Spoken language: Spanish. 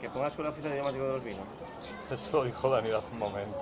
Que pongas un oficio idiomático de los vinos. Eso lo dijo Daniel hace un momento.